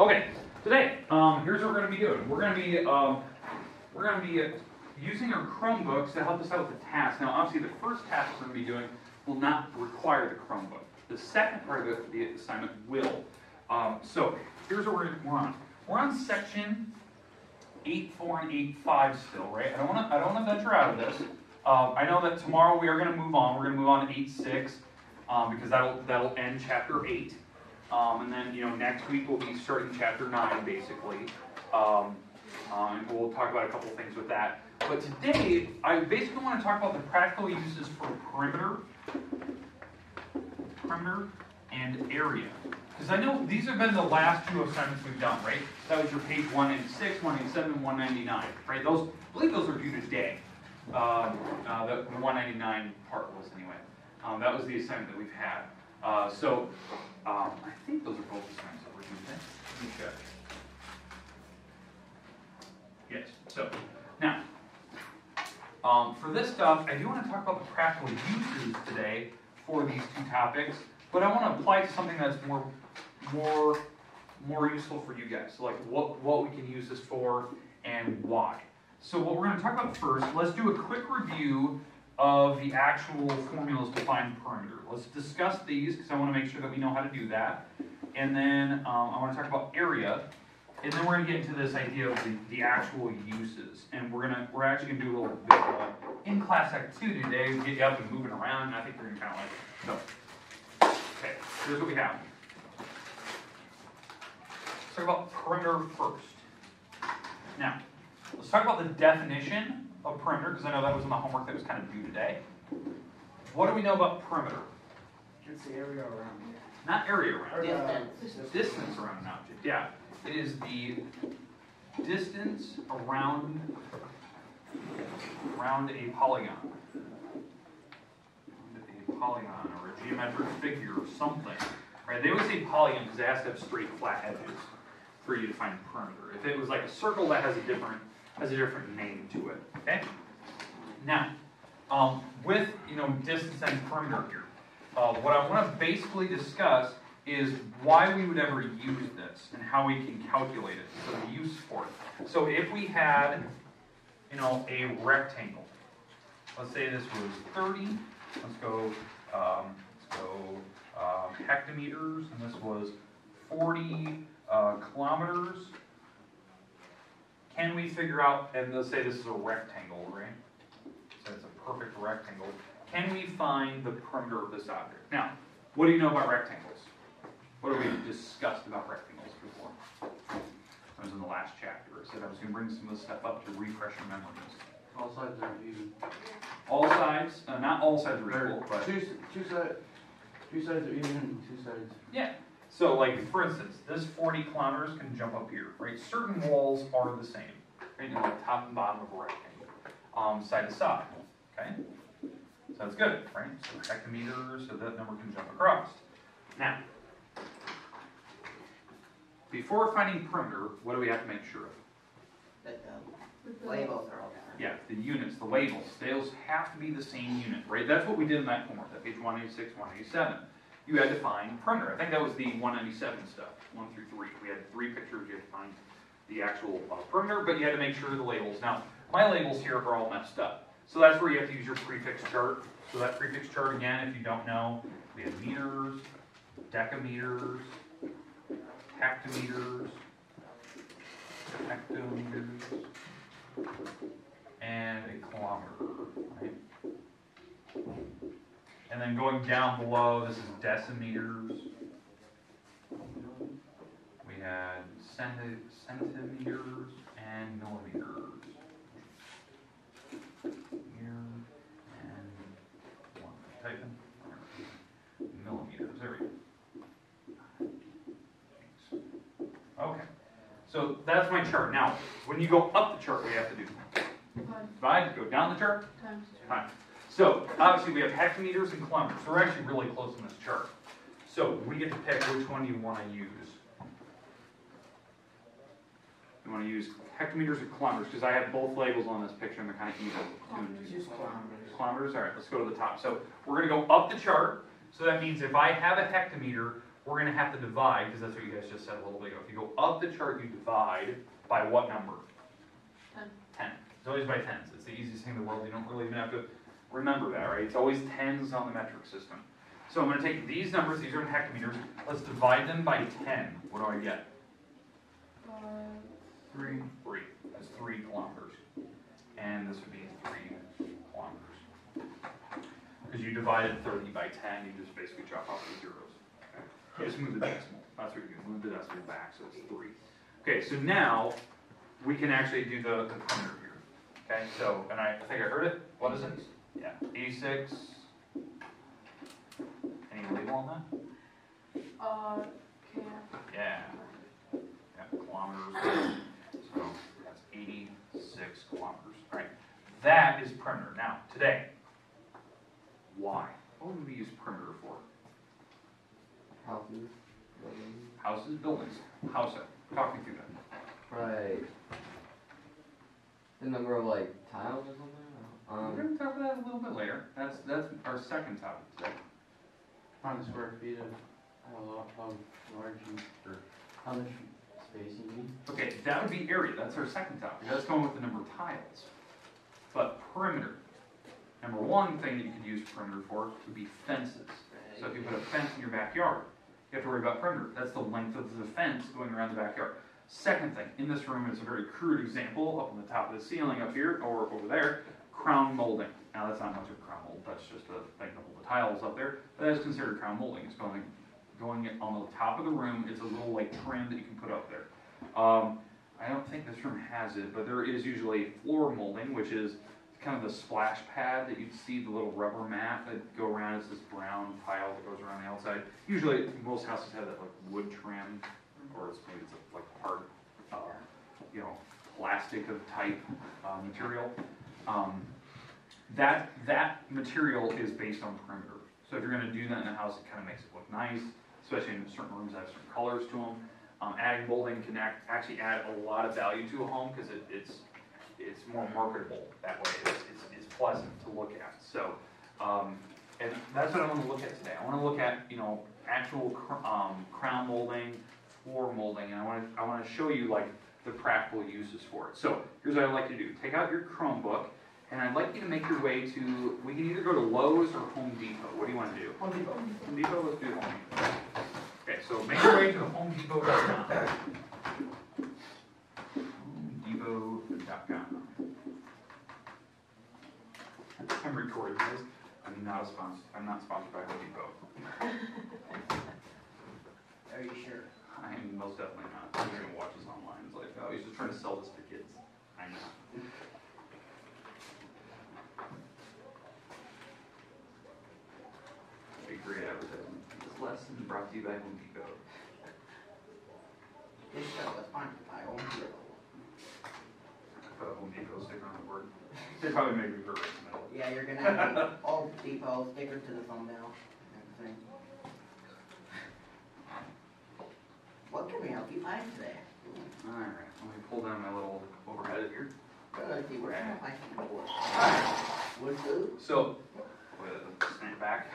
Okay, today, um, here's what we're going to be doing. We're going to be, um, we're going to be uh, using our Chromebooks to help us out with the task. Now, obviously, the first task we're going to be doing will not require the Chromebook. The second part of the, the assignment will. Um, so, here's what we're, we're on. We're on section 8.4 and 8.5 still, right? I don't want to I don't want to venture out of this. Um, I know that tomorrow we are going to move on. We're going to move on to 8.6 um, because that'll that'll end chapter 8. Um, and then, you know, next week we'll be starting chapter 9, basically. Um, um, and we'll talk about a couple things with that. But today, I basically want to talk about the practical uses for perimeter, perimeter, and area. Because I know these have been the last two assignments we've done, right? That was your page 186, 187, 199, right? Those, I believe those are due today. Um, uh, the, the 199 part was anyway. Um, that was the assignment that we've had. Uh, so um, I think those are both assignments that were today. Let me check. Yes. So now, um, for this stuff, I do want to talk about the practical uses today for these two topics, but I want to apply to something that's more, more, more useful for you guys. So like what what we can use this for and why. So what we're going to talk about first, let's do a quick review of the actual formulas to find perimeter. Let's discuss these because I want to make sure that we know how to do that. And then um, I want to talk about area. And then we're going to get into this idea of the, the actual uses. And we're gonna we're actually going to do a little bit of in-class activity today to get you up and moving around. And I think you're going to kind of like. So, okay, here's what we have. Let's talk about perimeter first. Now, let's talk about the definition of perimeter, because I know that was in the homework that was kind of due today. What do we know about perimeter? It's the area around it. Not area around. Or, uh, Distance. Distance around an object, yeah. It is the distance around, around a polygon. A polygon or a geometric figure or something, right? They always say polygon because it has to have straight, flat edges for you to find perimeter. If it was like a circle, that has a different, has a different name to it, okay? Now, um, with, you know, distance and perimeter here, uh, what I want to basically discuss is why we would ever use this and how we can calculate it, so the use for it. So if we had, you know, a rectangle, let's say this was 30, let's go, um, let's go um, hectometers, and this was 40 uh, kilometers. Can we figure out, and let's say this is a rectangle, right? So it's a perfect rectangle. Can we find the perimeter of this object? Now, what do you know about rectangles? What have we discussed about rectangles before? I was in the last chapter. I said I was going to bring some of this stuff up to refresh your memories. All sides are even. All sides, uh, not all sides are equal, but Two, two sides, two sides are even and two sides. yeah. So, like for instance, this 40 kilometers can jump up here, right? Certain walls are the same, right? You know, like top and bottom of a rectangle, um, side to side. Okay, so that's good, right? So hectometers, so that number can jump across. Now, before finding perimeter, what do we have to make sure of? But the labels are all different. Yeah, the units, the labels, those have to be the same unit, right? That's what we did in that homework, that page 186, 187. You had to find perimeter. I think that was the 197 stuff, one through three. We had three pictures, you had to find the actual uh, perimeter, but you had to make sure the labels. Now, my labels here are all messed up. So that's where you have to use your prefix chart. So that prefix chart, again, if you don't know, we have meters, decameters, hectometers, hectometers, and a kilometer, right? And then going down below, this is decimeters. We had centi- centimeters and millimeters. Here and one, type in millimeters, there we go. Okay, so that's my chart. Now, when you go up the chart, we have to do? Divide, go down the chart, Times two. Fine. So, obviously, we have hectometers and kilometers. So we're actually really close in this chart. So, we get to pick which one you want to use. You want to use hectometers or kilometers, because I have both labels on this picture and they're kind of even. two and two. Just kilometers. Kilometers, all right, let's go to the top. So, we're going to go up the chart. So that means if I have a hectometer, we're gonna have to divide, because that's what you guys just said a little bit ago. If you go up the chart, you divide by what number? Ten. Ten. It's always by tens. It's the easiest thing in the world. You don't really even have to remember that, right? It's always tens on the metric system. So I'm gonna take these numbers, these are in hectometers, let's divide them by ten. What do I get? Uh, Three. Three. That's three kilometers. And this would be three kilometers. Because you divided thirty by ten, you just basically chop off the zeros. You just move the decimal, that's what you do, move the decimal back, so it's three. Okay, so now, we can actually do the, the perimeter here. Okay, so, and I, I think I heard it, what is it? Yeah, eighty-six. Any label on that? uh, can, Yeah. Yeah, kilometers. So that's eighty-six kilometers, right? That is perimeter. Now, today, why? What would we use perimeter for? Houses, buildings. Houses, buildings, house it. Talk me through that. Right. The number of like tiles or something? We're Um, gonna talk about that a little bit later. That's, that's our second topic today. how many square feet of, how lo- how large you, or how much space you need? Okay, that would be area. That's our second topic. That's going with the number of tiles. But perimeter. Number one thing that you could use perimeter for would be fences. So if you put a fence in your backyard, you have to worry about perimeter. That's the length of the fence going around the backyard. Second thing, in this room, it's a very crude example, up on the top of the ceiling up here, or over there, crown molding. Now, that's not much of crown mold, that's just a thing to hold the tiles up there, but that's considered crown molding. It's going, going on the top of the room, it's a little like trim that you can put up there. Um, I don't think this room has it, but there is usually floor molding, which is kind of the splash pad that you'd see, the little rubber mat that go around, it's this brown tile that goes around the outside. Usually, most houses have that like wood trim, or it's maybe it's a, like hard, uh, you know, plastic of type, uh, material. Um, that, that material is based on perimeter. So if you're gonna do that in a house, it kinda makes it look nice, especially in certain rooms that have certain colors to them. Um, adding molding can act, actually add a lot of value to a home, cause it, it's, it's more marketable that way. It's, it's, it's pleasant to look at, so, um, and that's what I wanna look at today. I wanna look at, you know, actual, cr- um, crown molding, floor molding, and I wanna, I wanna show you like the practical uses for it. So, here's what I'd like you to do. Take out your Chromebook, and I'd like you to make your way to, we can either go to Lowe's or Home Depot. What do you wanna do? Home Depot. Home Depot, let's do Home Depot. Okay, so make your way to home homedepot.com. Homedepot.com. I'm recording this. I'm not a sponsor, I'm not sponsored by Home Depot. Are you sure? I'm most definitely not. I'm gonna watch this online. It's like, oh, he's just trying to sell this to kids. I'm not. Be great advertisement. This lesson brought to you by Home Depot. This show is sponsored by Home Depot. Put a Home Depot sticker on the board. They probably make me hurt. Yeah, you're gonna have the Home Depot sticker to the thumbnail. and everything. What can we help you find today? Alright, let me pull down my little overhead here. Let's see, we're gonna find some wood. Wood food. So, with snap back.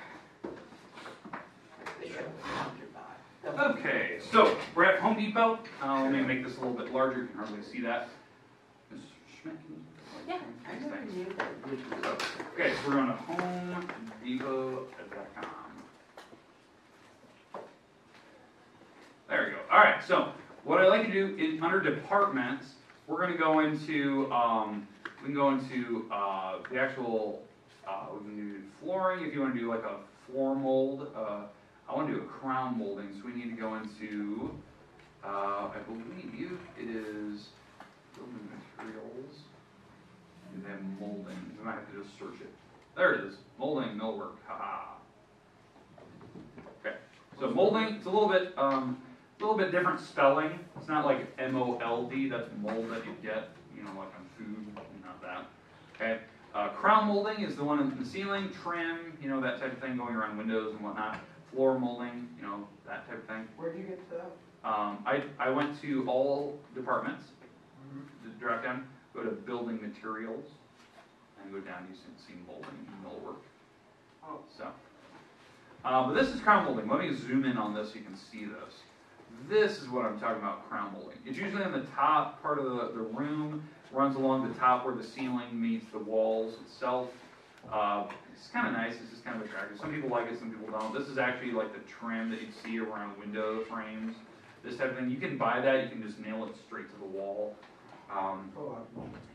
This show is sponsored by. Okay, so we're at Home Depot. Uh, let me make this a little bit larger. You can hardly see that. Mr. Schmidt. Yeah. I Thanks, never thanks. knew that wood food. So, Okay, so we're on a Home There we go. All right, so what I like to do is under departments, we're going to go into, um, we can go into uh, the actual, uh, we can do flooring if you want to do like a floor mold. Uh, I want to do a crown molding, so we need to go into, uh, I believe it is building materials. And then molding, we might have to just search it. There it is, molding, millwork, haha. Okay, so molding, it's a little bit, um, a little bit different spelling. It's not like M-O-L-D, that's mold that you get, you know, like on food, not that. Okay, uh, crown molding is the one in the ceiling, trim, you know, that type of thing going around windows and whatnot. Floor molding, you know, that type of thing. Where'd you get to that? Um, I, I went to all departments, the drop down, go to building materials, and go down, you see molding and millwork. Oh. So, Uh, but this is crown molding. Let me zoom in on this so you can see this. This is what I'm talking about crown molding. It's usually on the top part of the, the room, runs along the top where the ceiling meets the walls itself. Uh, it's kind of nice, it's just kind of attractive. Some people like it, some people don't. This is actually like the trim that you'd see around window frames, this type of thing. You can buy that, you can just nail it straight to the wall. Um,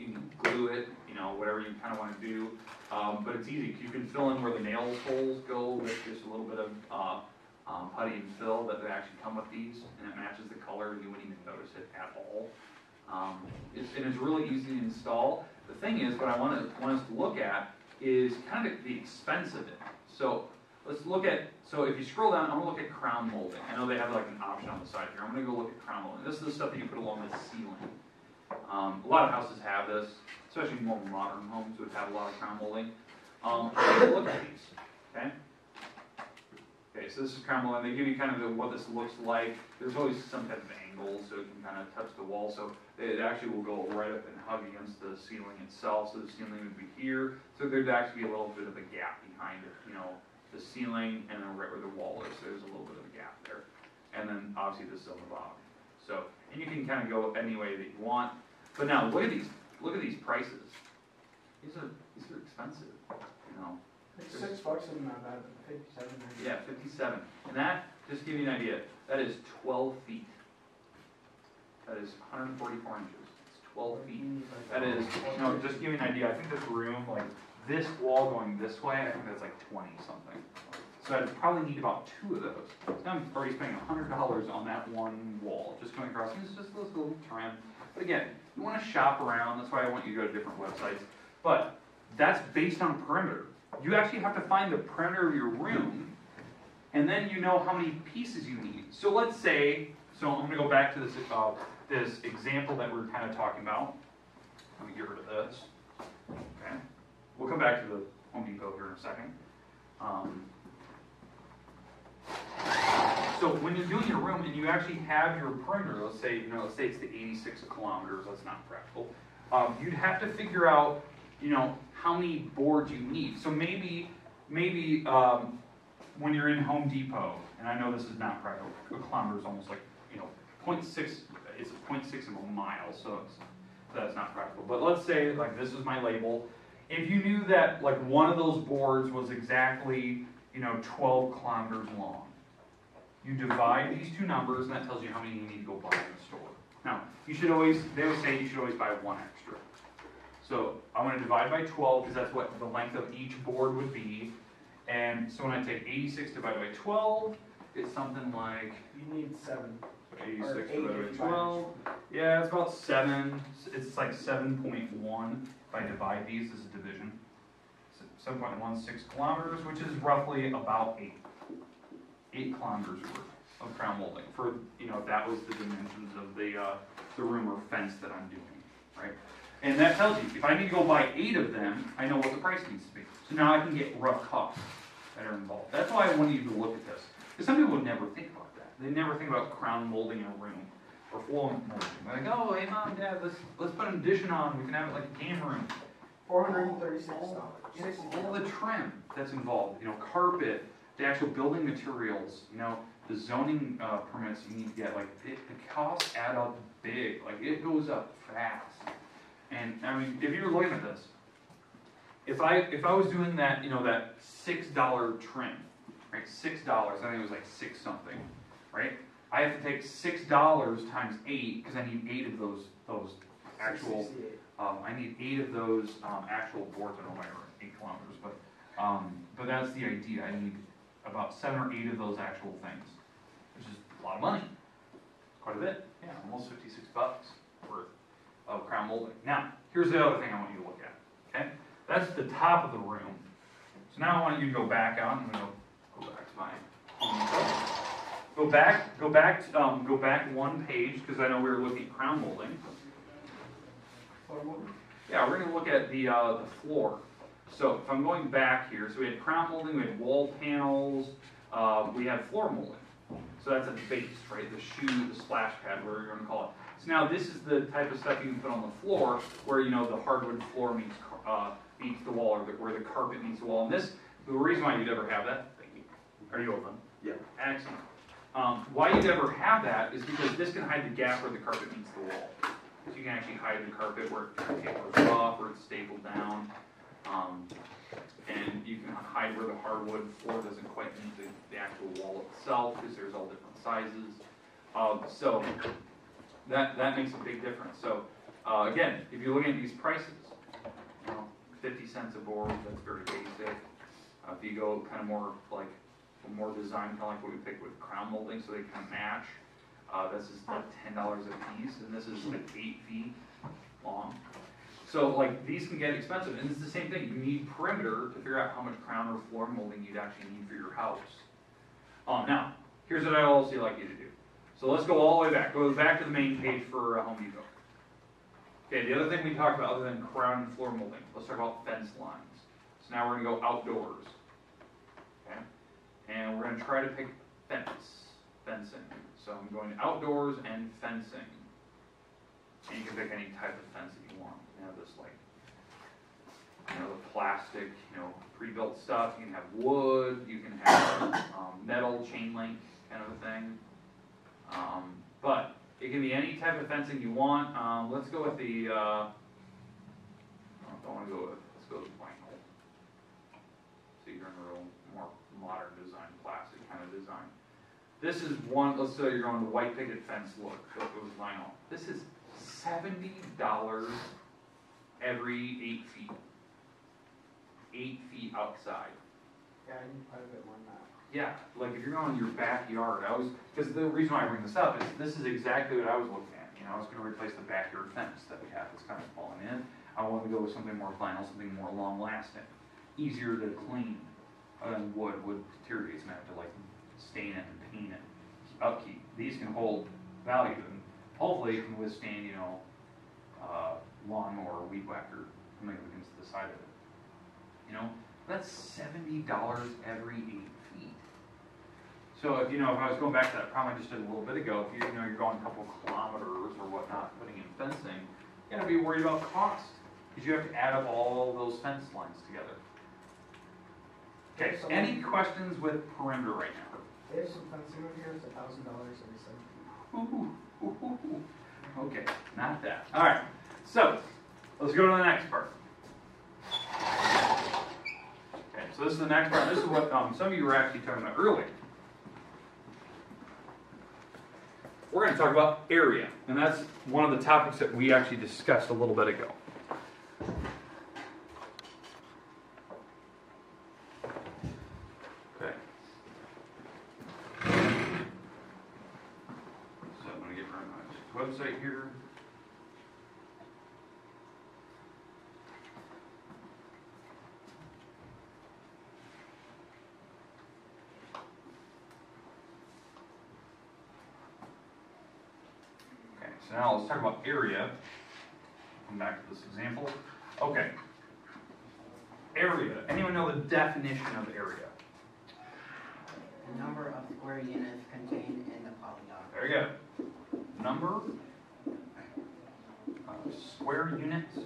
you can glue it, you know, whatever you kind of want to do. Um, but it's easy. You can fill in where the nail holes go with just a little bit of uh, um, putty and fill that they actually come with these, and it matches the color, and you wouldn't even notice it at all. Um, it's, and it's really easy to install. The thing is, what I want, to, want us to look at is kind of the expense of it. So let's look at, so if you scroll down, I'm gonna look at crown molding. I know they have like an option on the side here. I'm gonna go look at crown molding. This is the stuff that you put along the ceiling. Um, a lot of houses have this, especially more modern homes would have a lot of crown molding. Um, look at these, okay? Okay, so this is molding. They give you kind of the, what this looks like. There's always some type of angle, so it can kind of touch the wall. So it actually will go right up and hug against the ceiling itself. So the ceiling would be here. So there'd actually be a little bit of a gap behind it, you know, the ceiling and then right where the wall is. There's a little bit of a gap there. And then obviously this is on the bottom. So, and you can kind of go any way that you want. But now look at these, look at these prices. These are, these are expensive, you know. Six bucks isn't that bad, fifty-seven. Yeah, fifty-seven. And that, just to give you an idea, that is twelve feet. That is hundred and forty-four inches. It's twelve feet. That is, you know, just to give you an idea, I think this room, like, this wall going this way, I think that's like twenty something. So I'd probably need about two of those. So I'm already spending a hundred dollars on that one wall, just going across, and it's just this little trim. But again, you wanna shop around, that's why I want you to go to different websites. But that's based on perimeter. You actually have to find the perimeter of your room, and then you know how many pieces you need. So let's say, so I'm gonna go back to this, uh, this example that we are kind of talking about. Let me get rid of this. Okay, we'll come back to the Home Depot here in a second. Um, so when you're doing your room and you actually have your perimeter, let's say, you know, let's say it's the 86 kilometers, that's not practical. Um, you'd have to figure out, you know, how many boards you need. So maybe, maybe um, when you're in Home Depot, and I know this is not practical, a kilometer is almost like, you know, 0.6, it's a 0.6 of a mile, so it's, that's not practical. But let's say, like, this is my label. If you knew that, like, one of those boards was exactly, you know, 12 kilometers long, you divide these two numbers, and that tells you how many you need to go buy in the store. Now, you should always, they always say you should always buy one extra. So I'm gonna divide by 12, because that's what the length of each board would be. And so when I take 86 divided by 12, it's something like You need seven. 86 divided by 12. Yeah, it's about 7. It's like 7.1 if I divide these as a division. 7.16 kilometers, which is roughly about 8. 8 kilometers worth of crown molding for, you know, if that was the dimensions of the, uh, the room or fence that I'm doing, right? And that tells you, if I need to go buy 8 of them, I know what the price needs to be. So now I can get rough costs that are involved. That's why I wanted you to look at this. Because some people would never think about that. They never think about crown molding in a room or floor molding. They're like, oh, hey mom, dad, let's let's put an addition on. We can have it like a game room. Four hundred and thirty-six dollars. It's all the trim that's involved. You know, carpet, the actual building materials. You know, the zoning uh, permits you need to get. Like it, the costs add up big. Like it goes up fast. And I mean, if you were looking at this, if I if I was doing that, you know, that six dollar trim, right? Six dollars. I think it was like six something, right? I have to take six dollars times eight because I need eight of those those actual. Um, I need eight of those um, actual boards. I don't know why they're eight kilometers, but um, but that's the idea. I need about seven or eight of those actual things, which is a lot of money. Quite a bit. Yeah, almost fifty-six bucks of crown molding. Now, here's the other thing I want you to look at. Okay, that's the top of the room. So now I want you to go back out. I'm gonna go back to my. home. Go back, go back, um, go back one page because I know we were looking at crown molding. Yeah, we're gonna look at the, uh, the floor. So if I'm going back here, so we had crown molding, we had wall panels, uh, we had floor molding. So that's a base, right, the shoe, the splash pad, whatever you're gonna call it. So now this is the type of stuff you can put on the floor, where, you know, the hardwood floor meets, uh, meets the wall, or the, where the carpet meets the wall. And this, the reason why you'd ever have that, thank you, Are you open? Yeah. Excellent. Um, why you'd ever have that is because this can hide the gap where the carpet meets the wall. So you can actually hide the carpet where it tapers off or it's stapled down. Um, and you can hide where the hardwood floor doesn't quite meet the, the actual wall itself, because there's all different sizes. Um, so, that, that makes a big difference. So, uh, again, if you look at these prices, you know, fifty cents a board, that's very basic. Uh, if you go kind of more like, more design, kind of like what we picked with crown molding, so they kind of match, uh, this is like ten dollars a piece, and this is like eight feet long. So like, these can get expensive, and it's the same thing, you need perimeter to figure out how much crown or floor molding you'd actually need for your house. Um, now, here's what I also like you to do. So let's go all the way back, go back to the main page for uh, Home Depot. Okay, the other thing we talked about, other than crown and floor molding, let's talk about fence lines. So now we're gonna go outdoors. Okay? And we're gonna try to pick fence, fencing. So I'm going outdoors and fencing. And you can pick any type of fence that you want. You know, this like, you know, the plastic, you know, pre-built stuff. You can have wood, you can have, um, metal, chain link kind of a thing. Um, but it can be any type of fencing you want. Um, let's go with the, uh, I don't wanna go with, let's go with vinyl. So you're in a real more modern design, classic kind of design. This is one, let's say you're going the white picket fence look, so it vinyl. This is seventy dollars every eight feet. Eight feet outside. Yeah, I need quite a bit more than that. Yeah, like if you're going in your backyard, I was, because the reason why I bring this up is this is exactly what I was looking at. You know, I was gonna replace the backyard fence that we have, it's kind of falling in. I wanted to go with something more vinyl, something more long lasting, easier to clean. Than wood, wood deteriorates and I have to like stain it and paint it, upkeep. These can hold value and hopefully can withstand, you know, uh, lawnmower, weed whacker, coming against the side of it. You know, that's seventy dollars every eight. So if, you know, if I was going back to that problem I just did a little bit ago, if you, you know, you're going a couple kilometers or whatnot, putting in fencing, you gotta be worried about cost, because you have to add up all those fence lines together. Okay, So- any questions with perimeter right now? They have some fencing over here, it's a thousand dollars every seven feet. Ooh, ooh, ooh, ooh. Okay, not that. All right, so let's go to the next part. Okay, so this is the next part. This is what um, some of you were actually talking about earlier. We're going to talk about area, and that's one of the topics that we actually discussed a little bit ago. Okay. So I'm gonna get right on my website here. Okay, so now let's talk about area. Come back to this example. Okay. Area. Anyone know the definition of area? The number of square units contained in the polygon. There you go. Number of square units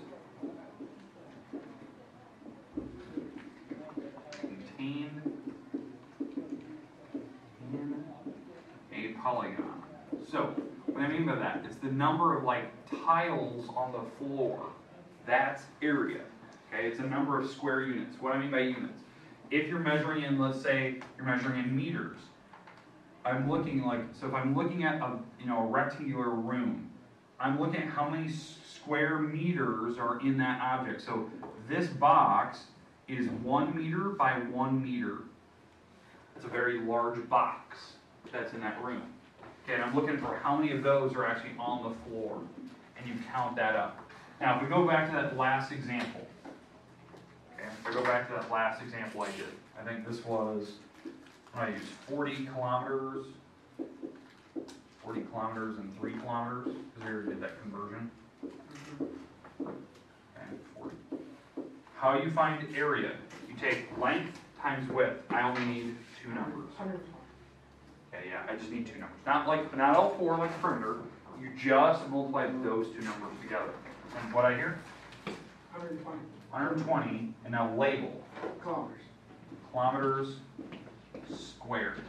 contained in a polygon. So, what I mean by that, it's the number of like tiles on the floor. That's area. Okay, it's a number of square units. What I mean by units, if you're measuring in, let's say, you're measuring in meters, I'm looking like, so if I'm looking at a, you know, a rectangular room, I'm looking at how many square meters are in that object. So this box is one meter by one meter. It's a very large box that's in that room. Okay, and I'm looking for how many of those are actually on the floor, and you count that up. Now, if we go back to that last example, okay, if I go back to that last example I did, I think this was I used forty kilometers, forty kilometers and three kilometers, because we already did that conversion. Mm-hmm. Okay, 40. How you find area, you take length times width, I only need two numbers. Okay, yeah, I just need two numbers, not like, not all four like the perimeter, you just multiply those two numbers together. And what I hear, 120. 120, and twenty hundred and twenty, and now label, kilometers. kilometers squared.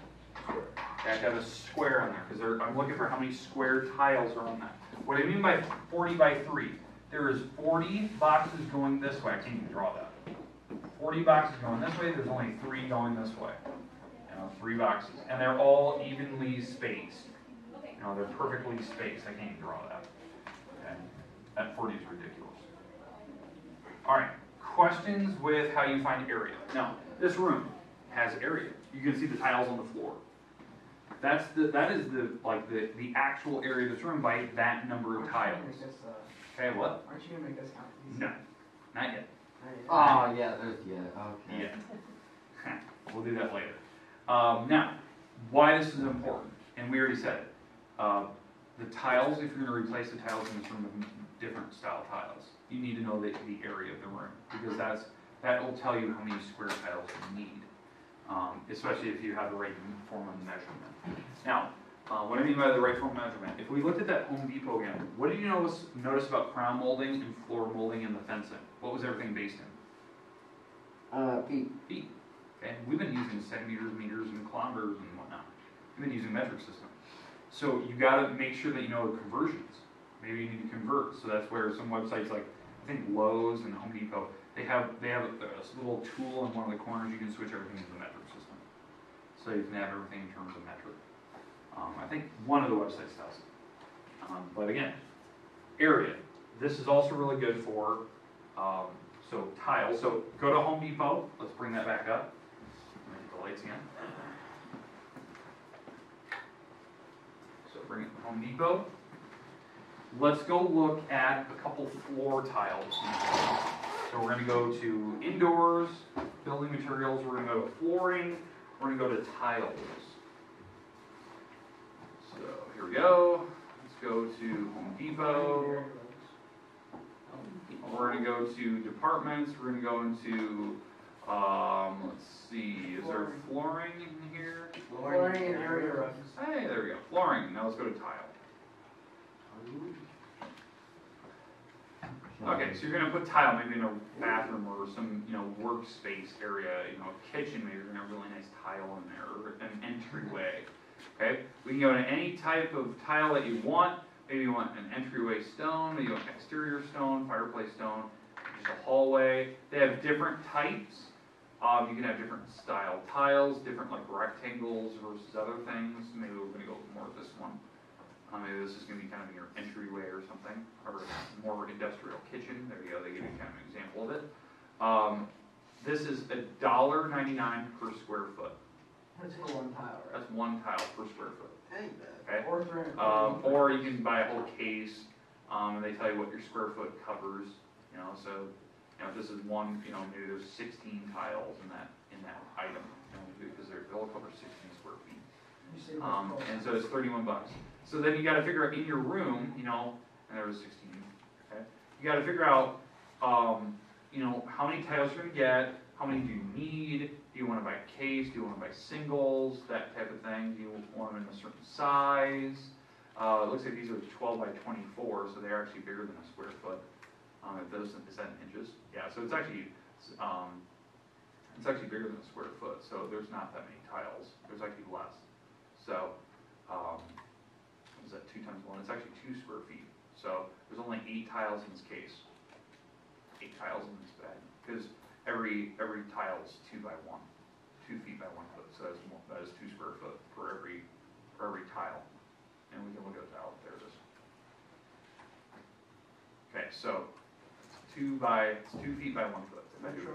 square. I have to have a square on there, because I'm looking for how many square tiles are on that. What I mean by forty by three, there is forty boxes going this way, I can't even draw that. Forty boxes going this way, there's only three going this way. You know, three boxes, and they're all evenly spaced. You know, they're perfectly spaced, I can't even draw that. Okay, that forty is ridiculous. Alright, questions with how you find area. Now, this room has area, you can see the tiles on the floor. That's the, that is the, like, the, the actual area of this room by that number of tiles. This, uh, Okay, what? Aren't you gonna make this count? these? No, not yet. Oh, yeah, there's, yeah, okay. Yeah. We'll do that later. Um, now, why this is important, and we already said it. Uh, the tiles, if you're gonna replace the tiles in this room with different style tiles, you need to know the, the area of the room, because that's, that will tell you how many square tiles you need. Um, especially if you have the right form of measurement. Now, uh, what I mean by the right form of measurement, if we looked at that Home Depot again, what did you notice, notice about crown molding and floor molding and the fencing? What was everything based in? Uh, feet. feet. Okay, we've been using centimeters, meters, and kilometers and whatnot. We've been using metric system. So you've gotta make sure that you know the conversions. Maybe you need to convert, so that's where some websites like, I think Lowe's and Home Depot, they have, they have a, a little tool in one of the corners, you can switch everything to the metric system. So you can have everything in terms of metric. Um, I think one of the websites does it. Um, but again, area, this is also really good for, um, so tiles. so go to Home Depot, let's bring that back up. Lights again. So bring it to Home Depot. Let's go look at a couple floor tiles. So we're gonna go to indoors, building materials, we're gonna go to flooring, we're gonna go to tiles. So here we go, let's go to Home Depot. We're gonna go to departments, we're gonna go into, um, let's see, is there flooring in here? Flooring and area rugs. Hey, there we go, flooring, now let's go to tile. Okay, so you're gonna put tile maybe in a bathroom or some, you know, workspace area, you know, a kitchen, maybe you're gonna have a really nice tile in there, or an entryway. Okay, we can go to any type of tile that you want, maybe you want an entryway stone, maybe you want exterior stone, fireplace stone, just a hallway, they have different types. Um, you can have different style tiles, different like rectangles versus other things, maybe we're gonna go more with this one. Uh, maybe this is gonna be kind of your entryway or something, or more industrial kitchen, there you go, they give you kind of an example of it. Um, this is a dollar ninety-nine per square foot, That's for one tile, right? that's one tile per square foot, Hey, okay? Or. Um, or you can buy a whole case, um, and they tell you what your square foot covers, you know, so, you know, if this is one, you know, maybe there's sixteen tiles in that, in that item, you know, because they're, they'll cover sixteen square feet. Um, and so it's thirty-one bucks. So then you gotta figure out in your room, you know, and there was sixteen, okay? You gotta figure out, um, you know, how many tiles you're gonna get, how many do you need? Do you wanna buy a case, do you wanna buy singles, that type of thing? Do you want them in a certain size? Uh, it looks like these are twelve by twenty-four, so they're actually bigger than a square foot. Um, if those, is that in inches? Yeah, so it's actually, um, it's actually bigger than a square foot, so there's not that many tiles, there's actually less. So, um, what is that, two times one, it's actually two square feet, so there's only eight tiles in this case. Eight tiles in this bed because every, every tile is two by one, two feet by one foot, so that's one, that is two square foot for every, for every tile. And we can look at the tile, there it is. Okay, so, two by, two feet by one foot. it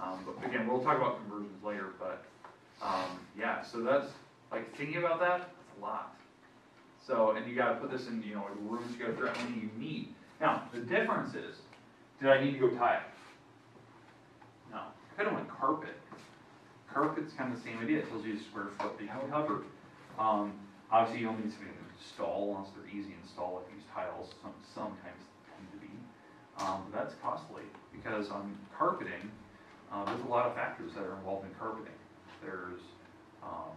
um, but again, we'll talk about conversions later, but, um, yeah, so that's, like, thinking about that, that's a lot. So, and you gotta put this in, you know, like rooms, you gotta figure out how many you need. Now, the difference is, did I need to go tile? No, I kinda went carpet. Carpet's kinda the same idea, it tells you the square foot that you can cover. Um, obviously, you don't need something to install unless they're easy to install, like these tiles, some, sometimes to. Um, that's costly, because on carpeting, uh, there's a lot of factors that are involved in carpeting. There's, um,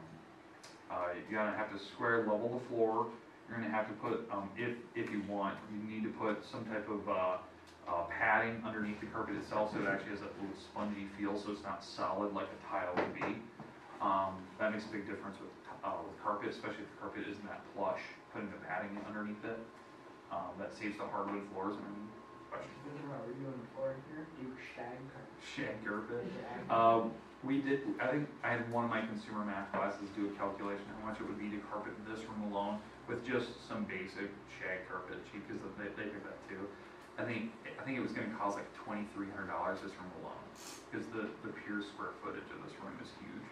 uh, you're gonna have to square level the floor, you're gonna have to put, um, if, if you want, you need to put some type of, uh, uh, padding underneath the carpet itself, so it actually has that little spongy feel, so it's not solid like a tile would be. Um, that makes a big difference with, uh, with carpet, especially if the carpet isn't that plush, putting the padding underneath it. Um, that saves the hardwood floors and Thinking about redoing the floor here, do shag carpet. shag carpet. Shag. Um, we did, I think, I had one of my consumer math classes do a calculation, how much it would be to carpet this room alone with just some basic shag carpet, cheap, because they, they pick that too. I think, I think it was gonna cost like twenty-three hundred dollars this room alone, because the, the pure square footage of this room is huge.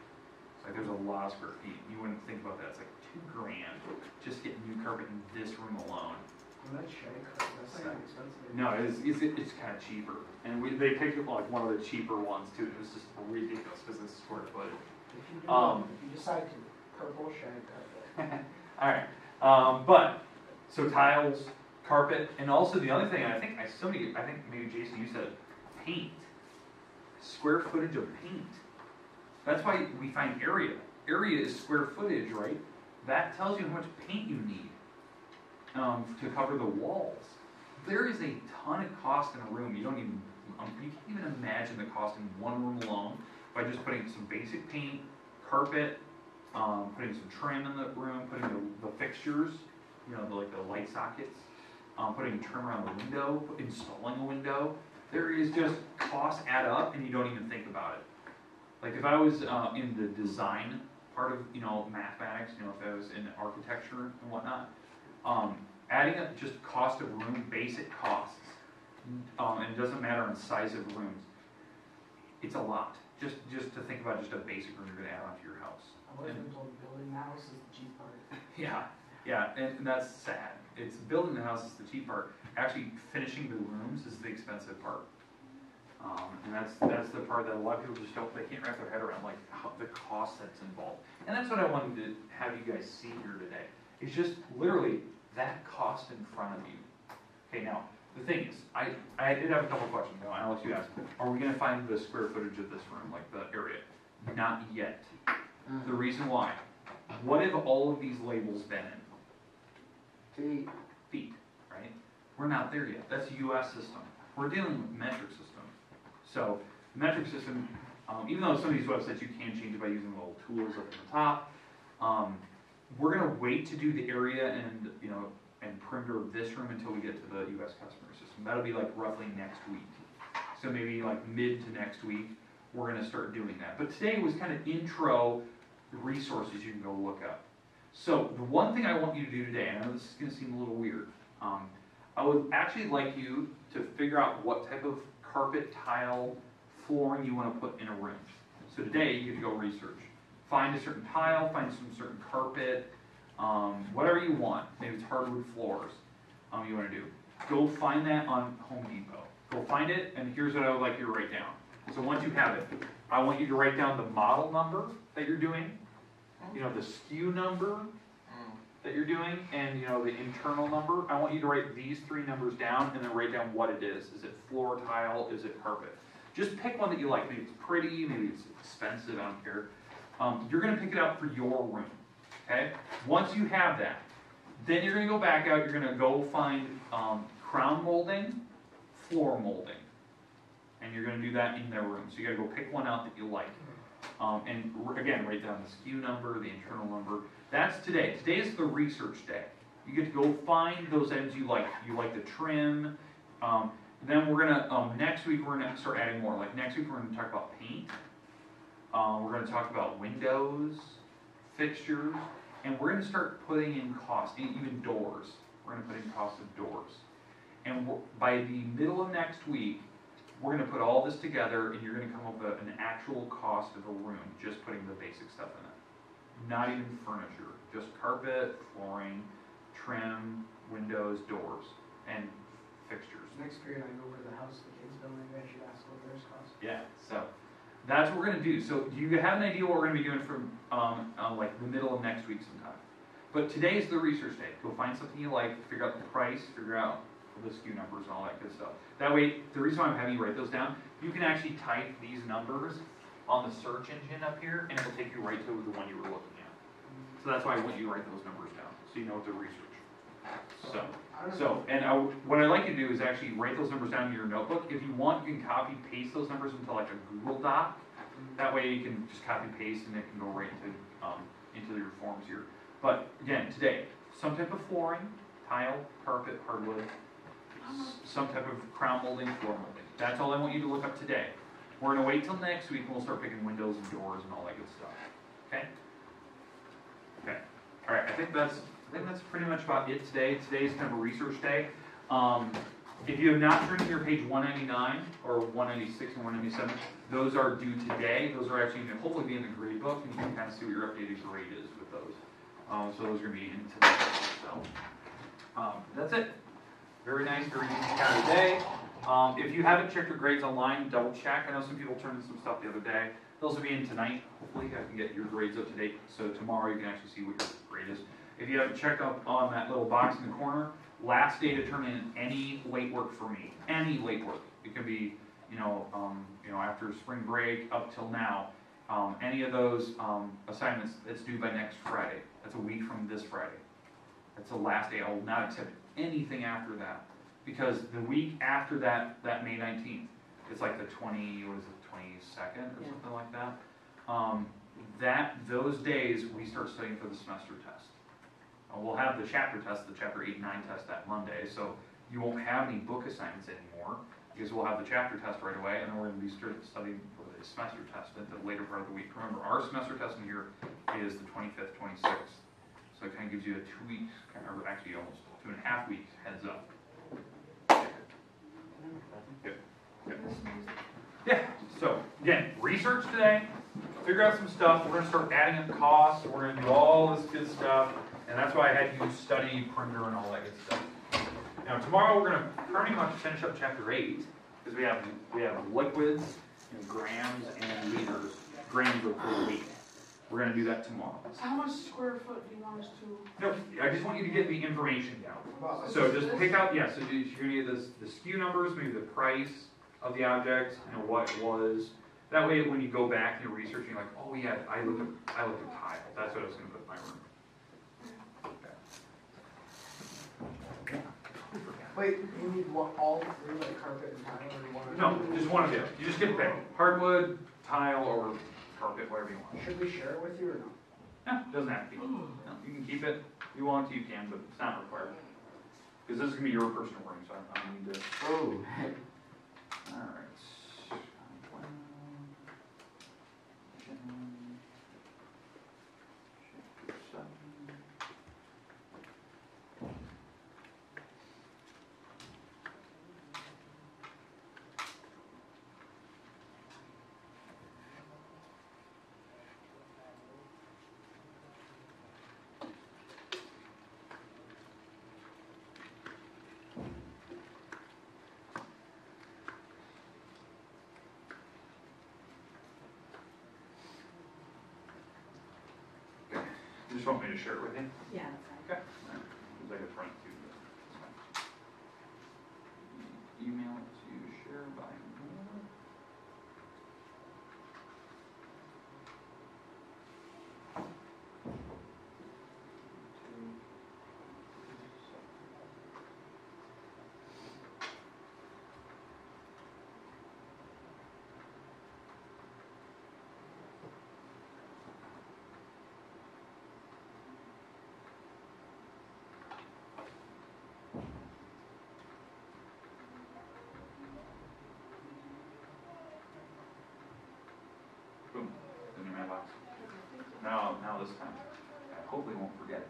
It's like, there's a lot of square feet, you wouldn't think about that, it's like two grand, just getting new carpet in this room alone. No, it's, it's, it's kind of cheaper, and we, they picked like one of the cheaper ones too, it was just ridiculous, because it's square footage. If you do, Um, if you decide to purple shag carpet, Alright, um, but, so tiles, carpet, and also the other thing, I think, I, somebody, I think maybe Jason, you said, paint. Square footage of paint. That's why we find area. Area is square footage, right? That tells you how much paint you need, um, to cover the walls. There is a ton of cost in a room, you don't even, um, you can't even imagine the cost in one room alone by just putting some basic paint, carpet, um, putting some trim in the room, putting the, the fixtures, you know, the, like the light sockets, um, putting trim around the window, installing a window. There is just costs add up and you don't even think about it. Like if I was, uh, in the design part of, you know, mathematics, you know, if I was in architecture and whatnot, um, adding up just cost of room, basic costs, um, and it doesn't matter on size of rooms. It's a lot, just, just to think about just a basic room you're gonna add onto your house. I've always been told building the house is the cheap part. Yeah, yeah, and, and that's sad. It's building the house is the cheap part. Actually, finishing the rooms is the expensive part. Um, and that's, that's the part that a lot of people just don't, they can't wrap their head around, like, how, the cost that's involved. And that's what I wanted to have you guys see here today. It's just literally that cost in front of you. Okay, now, the thing is, I, I did have a couple questions, now, Alex, you asked, are we gonna find the square footage of this room, like the area? Not yet. The reason why, what have all of these labels been in? Gee, feet, right? We're not there yet. That's a US system. We're dealing with metric system. So, metric system, um, even though some of these websites you can change it by using little tools up at the top, um, we're gonna wait to do the area and, you know, and perimeter of this room until we get to the US customary system. That'll be like roughly next week. So maybe like mid to next week, we're gonna start doing that. But today was kind of intro resources you can go look up. So the one thing I want you to do today, I know this is gonna seem a little weird, um, I would actually like you to figure out what type of carpet, tile, flooring you wanna put in a room. So today, you get to go research. Find a certain tile, find some certain carpet, um, whatever you want, maybe it's hardwood floors, um, you wanna do. Go find that on Home Depot. Go find it, and here's what I would like you to write down. So once you have it, I want you to write down the model number that you're doing, you know, the SKU number that you're doing, and you know, the internal number. I want you to write these three numbers down and then write down what it is. Is it floor tile, is it carpet? Just pick one that you like, maybe it's pretty, maybe it's expensive, I don't care. Um, you're gonna pick it out for your room, okay? Once you have that, then you're gonna go back out, you're gonna go find, um, crown molding, floor molding. And you're gonna do that in their room, so you gotta go pick one out that you like. Um, and again, write down the SKU number, the internal number. That's today. Today is the research day. You get to go find those items you like. You like the trim. Um, then we're gonna um, next week we're gonna start adding more. Like next week we're gonna talk about paint. Um, we're gonna talk about windows, fixtures, and we're gonna start putting in cost, e- even doors. We're gonna put in cost of doors. And by the middle of next week, we're gonna put all this together and you're gonna come up with an actual cost of a room, just putting the basic stuff in it. Not even furniture, just carpet, flooring, trim, windows, doors, and fixtures. Next period, I go over to the house the kids building, I should ask what theirs cost. Yeah, so, that's what we're gonna do, so do you have an idea what we're gonna be doing from, um, uh, like, the middle of next week sometime? But today is the research day, go find something you like, figure out the price, figure out the SKU numbers and all that good stuff. That way, the reason why I'm having you write those down, you can actually type these numbers on the search engine up here, and it'll take you right to the one you were looking at. So that's why I want you to write those numbers down, so you know what to research. So, so, and I, what I'd like you to do is actually write those numbers down in your notebook. If you want, you can copy paste those numbers into like a Google Doc. That way you can just copy paste and it can go right into, um, into your forms here. But again, today, some type of flooring, tile, carpet, hardwood, some type of crown molding, floor molding. That's all I want you to look up today. We're gonna wait till next week and we'll start picking windows and doors and all that good stuff, okay? Okay, alright, I think that's, I think that's pretty much about it today. Today is kind of a research day. Um, if you have not turned to your page one ninety-nine, or one ninety-six and one ninety-seven, those are due today. Those are actually gonna hopefully be in the grade book, and you can kind of see what your updated grade is with those. Um, so those are gonna be in today, so. Um, that's it. Very nice, very easy kind of day. Um, if you haven't checked your grades online, double check. I know some people turned in some stuff the other day. Those will be in tonight. Hopefully I can get your grades up to date, so tomorrow you can actually see what your grade is. If you haven't checked up on that little box in the corner, last day to turn in any late work for me, any late work. It can be, you know, um, you know, after spring break up till now. Um, any of those, um, assignments, that's due by next Friday. That's a week from this Friday. That's the last day. I will not accept anything after that. Because the week after that, that May nineteenth, it's like the twenty, what is it, twenty-second or Yeah. something like that. Um, that, those days, we start studying for the semester test. Uh, we'll have the chapter test, the chapter eight, nine test that Monday, so you won't have any book assignments anymore, because we'll have the chapter test right away, and then we're gonna be start studying for the semester test at the later part of the week. Remember, our semester test in here is the twenty-fifth, twenty-sixth, so it kinda gives you a two weeks, kind of, or actually almost two and a half weeks heads up. Yeah, so, again, research today, figure out some stuff, we're gonna start adding up costs, we're gonna do all this good stuff, and that's why I had you study perimeter and all that good stuff. Now, tomorrow, we're gonna pretty much finish up chapter eight, because we have, we have liquids, and grams, and liters, grams are per week. We're gonna do that tomorrow. So how much square foot do you want us to? No, I just want you to get the information down. So just pick out, yeah, so you- you're gonna get this, the SKU numbers, maybe the price of the object, you know, what it was. That way, when you go back and you're researching, you're like, oh yeah, I looked at, I looked at tile, that's what I was gonna put in my room. Wait, you need one, all three, like carpet and tile, or you want? No, just one of them, you just get pick, hardwood, tile, or carpet, whatever you want. Should we share it with you or no? No, doesn't have to be, hmm. no, you can keep it, if you want to, you can, but it's not required. Hmm. Cause this is gonna be your personal room, so I don't need to. Oh. Alright. You just want me to share it with you? Yeah. Okay. Because I could print it too. but it's fine. Email it to share by mail. Boom, mailbox. Now, now this time, I hopefully won't forget.